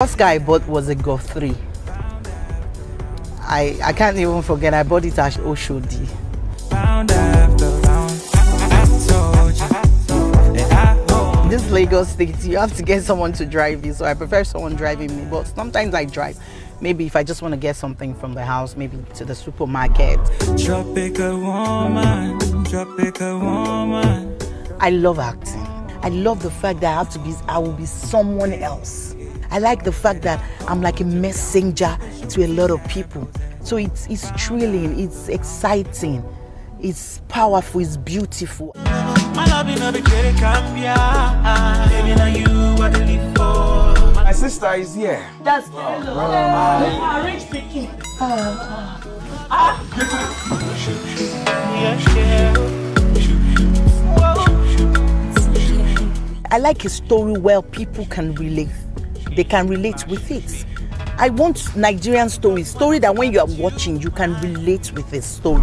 First guy I bought was a Golf 3. I, I can't even forget, I bought it at Oshodi. Round after round, I told you that I hold This Lagos state, you have to get someone to drive you, so I prefer someone driving me. But sometimes I drive. Maybe if I just want to get something from the house, maybe to the supermarket. tropical woman, tropical woman. I love acting. I love the fact that I have to be, I will be someone else. I like the fact that I'm like a messenger to a lot of people. So it's, it's thrilling, it's exciting, it's powerful, it's beautiful. My love, you know, be very cambia. Baby, now you are the live sister is here. That's Yes, yeah. I like a story where people can relate. They can relate with it. I want Nigerian stories, story that when you are watching, you can relate with the story.